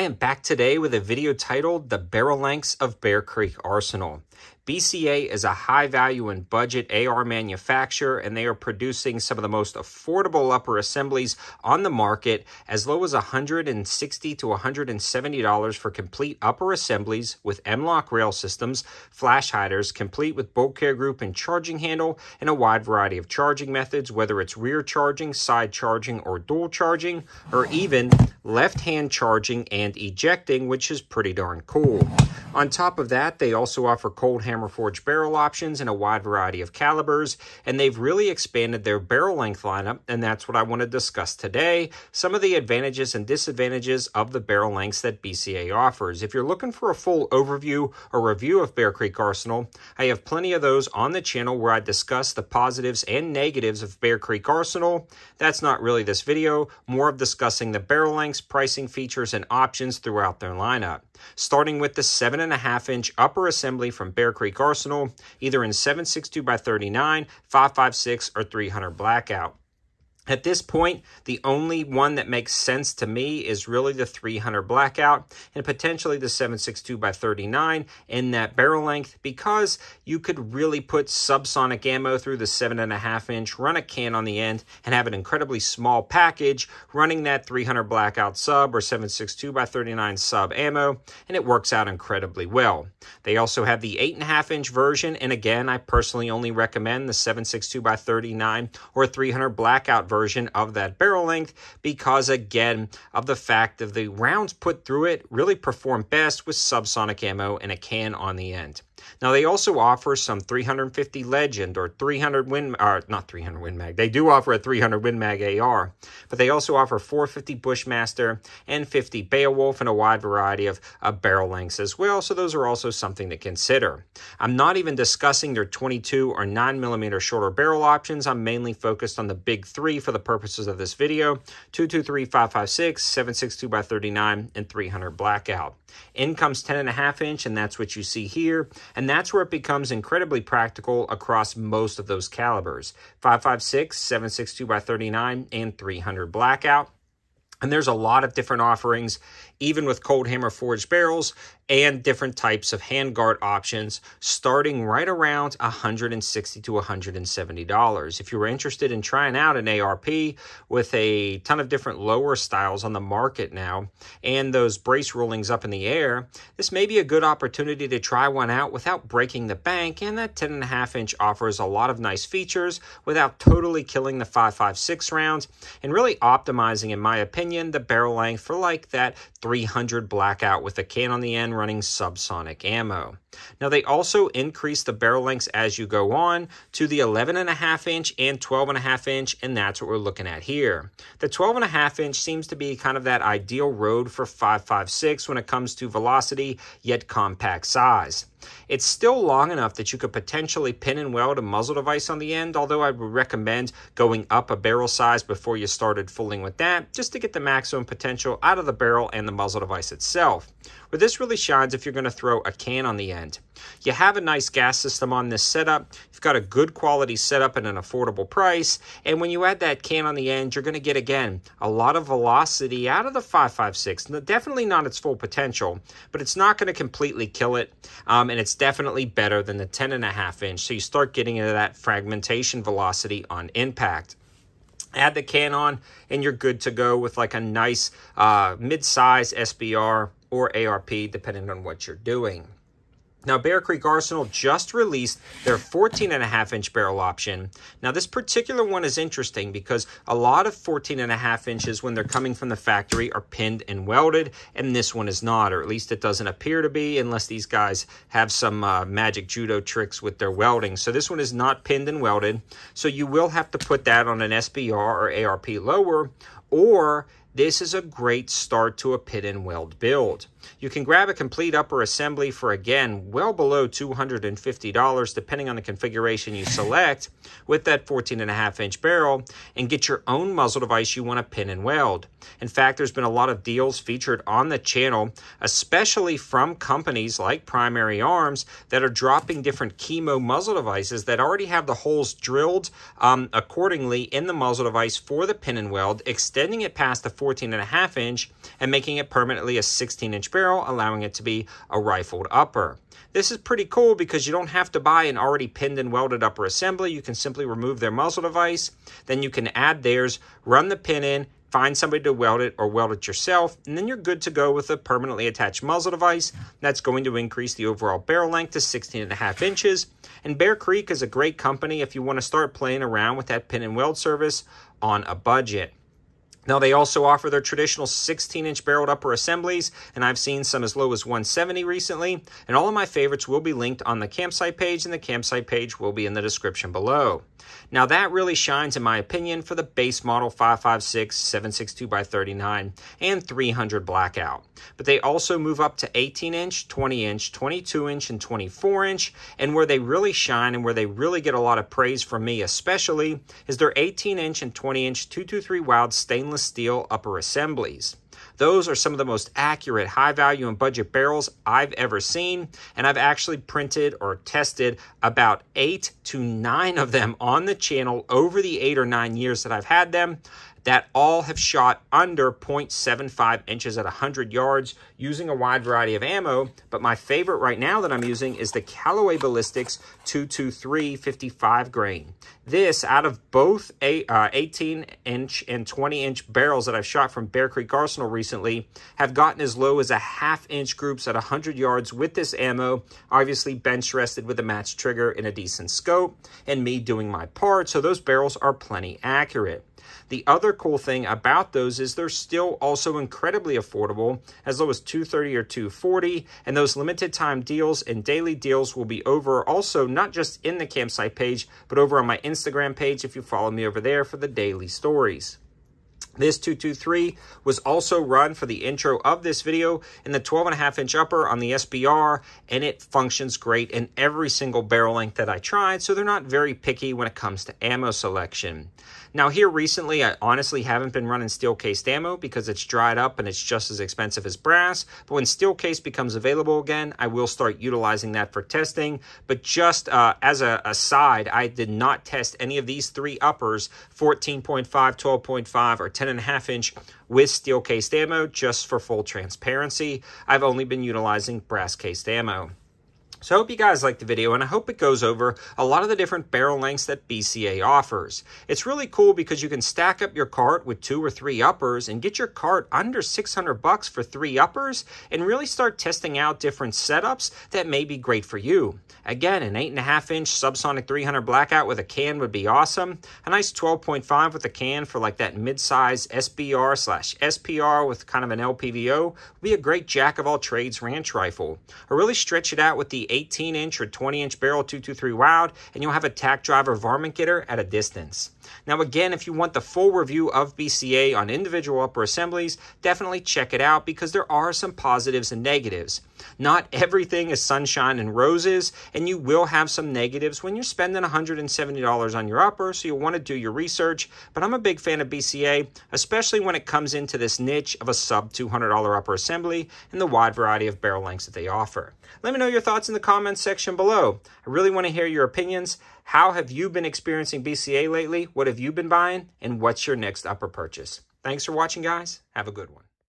I am back today with a video titled The Barrel Lengths of Bear Creek Arsenal. BCA is a high value and budget AR manufacturer, and they are producing some of the most affordable upper assemblies on the market, as low as $160 to $170 for complete upper assemblies with M-LOK rail systems, flash hiders, complete with bolt carrier group and charging handle, and a wide variety of charging methods, whether it's rear charging, side charging, or dual charging, or even left hand charging and ejecting, which is pretty darn cool. On top of that, they also offer cold hammer forged barrel options in a wide variety of calibers, and they've really expanded their barrel length lineup, and that's what I want to discuss today. Some of the advantages and disadvantages of the barrel lengths that BCA offers. If you're looking for a full overview or review of Bear Creek Arsenal, I have plenty of those on the channel where I discuss the positives and negatives of Bear Creek Arsenal. That's not really this video, more of discussing the barrel lengths, pricing features, and options throughout their lineup starting with the 7.5 inch upper assembly from Bear Creek Arsenal, either in 762 by 39, 556, or 300 blackout. At this point, the only one that makes sense to me is really the 300 blackout and potentially the 762 by 39 in that barrel length because you could really put subsonic ammo through the 7.5 inch, run a can on the end, and have an incredibly small package running that 300 blackout sub or 762 by 39 sub ammo, and it works out incredibly well. They also have the 8.5 inch version, and again, I personally only recommend the 762 by 39 or 300 blackout version of that barrel length because, again, of the fact of the rounds put through it really perform best with subsonic ammo and a can on the end. Now they also offer some 350 Legend or 300 Win, or not 300 Win Mag. They do offer a 300 Win Mag AR, but they also offer 450 Bushmaster and 50 Beowulf and a wide variety of uh, barrel lengths as well. So those are also something to consider. I'm not even discussing their 22 or 9 millimeter shorter barrel options. I'm mainly focused on the big three for the purposes of this video: 223 556, 762 by 39, and 300 blackout. In comes 10 and a half inch, and that's what you see here. And that's where it becomes incredibly practical across most of those calibers. 556, 762 by 39, and 300 blackout. And there's a lot of different offerings, even with cold hammer forged barrels and different types of handguard options, starting right around 160 to $170. If you were interested in trying out an ARP with a ton of different lower styles on the market now, and those brace rulings up in the air, this may be a good opportunity to try one out without breaking the bank, and that 10.5 inch offers a lot of nice features without totally killing the 5.56 rounds, and really optimizing, in my opinion, the barrel length for like that 300 blackout with a can on the end running subsonic ammo. Now they also increase the barrel lengths as you go on to the 11 and a half inch and 12 and a half inch, and that's what we're looking at here. The 12 and a half inch seems to be kind of that ideal road for 5.56 when it comes to velocity, yet compact size. It's still long enough that you could potentially pin and weld a muzzle device on the end, although I would recommend going up a barrel size before you started fooling with that, just to get the maximum potential out of the barrel and the muzzle device itself. Where this really shines if you're going to throw a can on the end. You have a nice gas system on this setup. You've got a good quality setup at an affordable price. And when you add that can on the end, you're going to get, again, a lot of velocity out of the 556. Definitely not its full potential, but it's not going to completely kill it. Um, and it's definitely better than the 10 and a half inch. So you start getting into that fragmentation velocity on impact add the can on and you're good to go with like a nice uh, mid-size SBR or ARP depending on what you're doing. Now, Bear Creek Arsenal just released their 14 and a half inch barrel option. Now, this particular one is interesting because a lot of 14 and a half inches when they're coming from the factory are pinned and welded, and this one is not, or at least it doesn't appear to be unless these guys have some uh, magic judo tricks with their welding. So this one is not pinned and welded. So you will have to put that on an SBR or ARP lower, or this is a great start to a pin and weld build. You can grab a complete upper assembly for, again, well below $250, depending on the configuration you select, with that 14.5 inch barrel, and get your own muzzle device you want to pin and weld. In fact, there's been a lot of deals featured on the channel, especially from companies like Primary Arms that are dropping different chemo muzzle devices that already have the holes drilled um, accordingly in the muzzle device for the pin and weld, extending it past the 14.5 inch and making it permanently a 16 inch barrel, allowing it to be a rifled upper. This is pretty cool because you don't have to buy an already pinned and welded upper assembly. You can simply remove their muzzle device. Then you can add theirs, run the pin in, find somebody to weld it or weld it yourself, and then you're good to go with a permanently attached muzzle device. That's going to increase the overall barrel length to 16 and a half inches. And Bear Creek is a great company if you want to start playing around with that pin and weld service on a budget. Now, they also offer their traditional 16 inch barreled upper assemblies, and I've seen some as low as 170 recently. And all of my favorites will be linked on the campsite page, and the campsite page will be in the description below. Now, that really shines, in my opinion, for the base model 556, 762 by 39, and 300 blackout. But they also move up to 18 inch, 20 inch, 22 inch, and 24 inch. And where they really shine and where they really get a lot of praise from me, especially, is their 18 inch and 20 inch 223 Wylde stainless steel upper assemblies. Those are some of the most accurate high value and budget barrels I've ever seen. And I've actually printed or tested about eight to nine of them on the channel over the eight or nine years that I've had them that all have shot under 0.75 inches at 100 yards using a wide variety of ammo. But my favorite right now that I'm using is the Callaway Ballistics 223 55 grain. This, out of both a, uh, 18 inch and 20 inch barrels that I've shot from Bear Creek Arsenal recently, have gotten as low as a half inch groups at 100 yards with this ammo, obviously bench rested with a match trigger in a decent scope, and me doing my part, so those barrels are plenty accurate. The other cool thing about those is they're still also incredibly affordable, as low as 230 or 240, and those limited time deals and daily deals will be over also not just in the campsite page, but over on my Instagram page if you follow me over there for the daily stories. This 223 was also run for the intro of this video in the 12 and a half inch upper on the SBR, and it functions great in every single barrel length that I tried, so they're not very picky when it comes to ammo selection. Now here recently, I honestly haven't been running steel cased ammo because it's dried up and it's just as expensive as brass. But when steel case becomes available again, I will start utilizing that for testing. But just uh, as a aside, I did not test any of these three uppers, 14.5, 12.5, or 10.5 inch with steel cased ammo just for full transparency. I've only been utilizing brass cased ammo. So I hope you guys liked the video and I hope it goes over a lot of the different barrel lengths that BCA offers. It's really cool because you can stack up your cart with two or three uppers and get your cart under 600 bucks for three uppers and really start testing out different setups that may be great for you. Again, an 8.5 inch subsonic 300 blackout with a can would be awesome. A nice 12.5 with a can for like that mid-size SBR slash SPR with kind of an LPVO would be a great jack of all trades ranch rifle. Or really stretch it out with the 18 inch or 20 inch barrel 223 Wylde, and you'll have a tack driver varmint getter at a distance. Now, again, if you want the full review of BCA on individual upper assemblies, definitely check it out because there are some positives and negatives. Not everything is sunshine and roses, and you will have some negatives when you're spending $170 on your upper, so you'll want to do your research. But I'm a big fan of BCA, especially when it comes into this niche of a sub $200 upper assembly and the wide variety of barrel lengths that they offer. Let me know your thoughts in the comments section below. I really want to hear your opinions. How have you been experiencing BCA lately? What have you been buying? And what's your next upper purchase? Thanks for watching, guys. Have a good one.